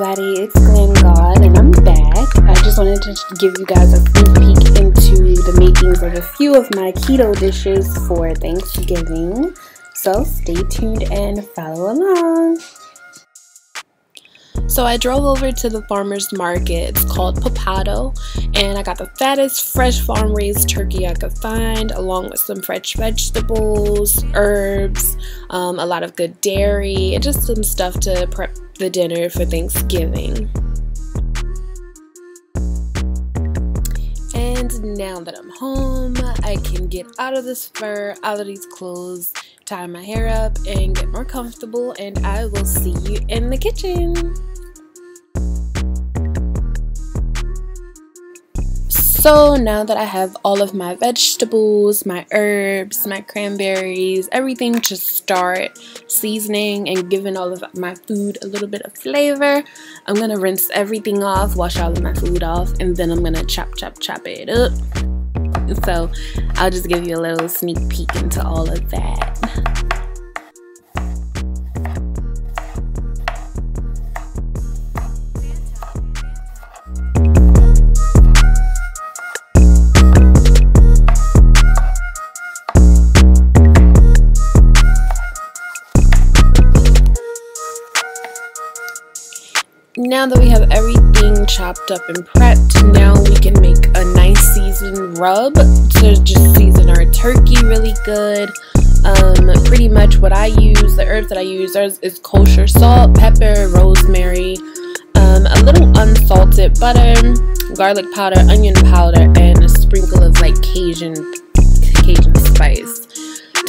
everybody, it's Glam God and I'm back. I just wanted to give you guys a sneak peek into the makings of a few of my keto dishes for Thanksgiving. So stay tuned and follow along. So I drove over to the farmer's market. It's called Papado, and I got the fattest fresh farm raised turkey I could find, along with some fresh vegetables, herbs, um, a lot of good dairy, and just some stuff to prep the dinner for Thanksgiving. And now that I'm home, I can get out of this fur, out of these clothes, tie my hair up, and get more comfortable. And I will see you in the kitchen. So now that I have all of my vegetables, my herbs, my cranberries, everything to start seasoning and giving all of my food a little bit of flavor, I'm going to rinse everything off, wash all of my food off, and then I'm going to chop, chop, chop it up. So I'll just give you a little sneak peek into all of that. Now that we have everything chopped up and prepped, now we can make a nice seasoned rub to just season our turkey really good. Um, pretty much what I use, the herbs that I use is, is kosher salt, pepper, rosemary, um, a little unsalted butter, garlic powder, onion powder, and a sprinkle of like Cajun Cajun spice.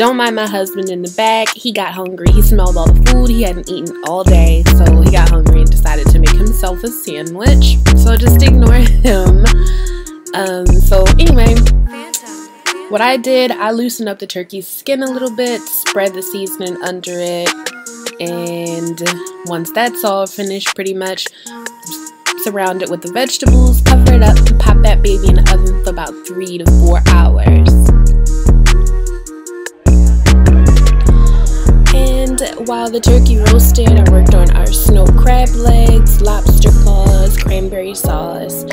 Don't mind my husband in the back. He got hungry. He smelled all the food. He hadn't eaten all day, so he got hungry and decided to make himself a sandwich. So just ignore him. Um, so anyway, what I did, I loosened up the turkey's skin a little bit, spread the seasoning under it, and once that's all finished, pretty much surround it with the vegetables, cover it up, and pop that baby in the oven for about three to four hours. While the turkey roasted, I worked on our snow crab legs, lobster claws, cranberry sauce.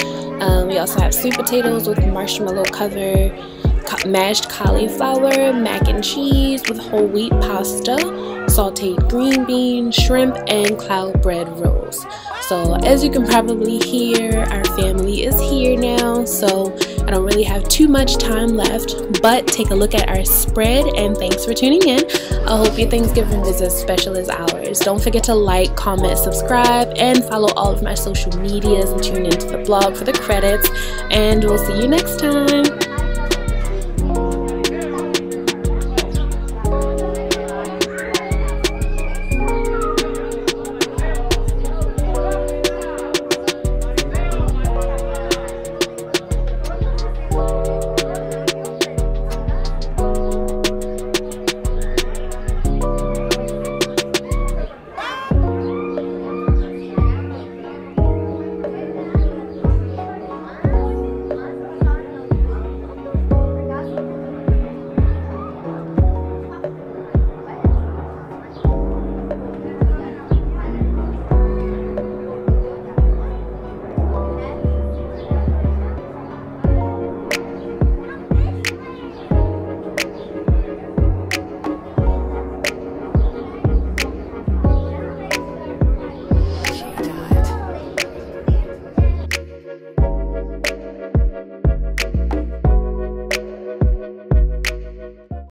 Um, we also have sweet potatoes with marshmallow cover, mashed cauliflower, mac and cheese with whole wheat pasta, sauteed green beans, shrimp, and cloud bread rolls. So, as you can probably hear, our family is here now, so I don't really have too much time left. But take a look at our spread, and thanks for tuning in. I hope your Thanksgiving is as special as ours. Don't forget to like, comment, subscribe, and follow all of my social medias and tune into the blog for the credits. And we'll see you next time.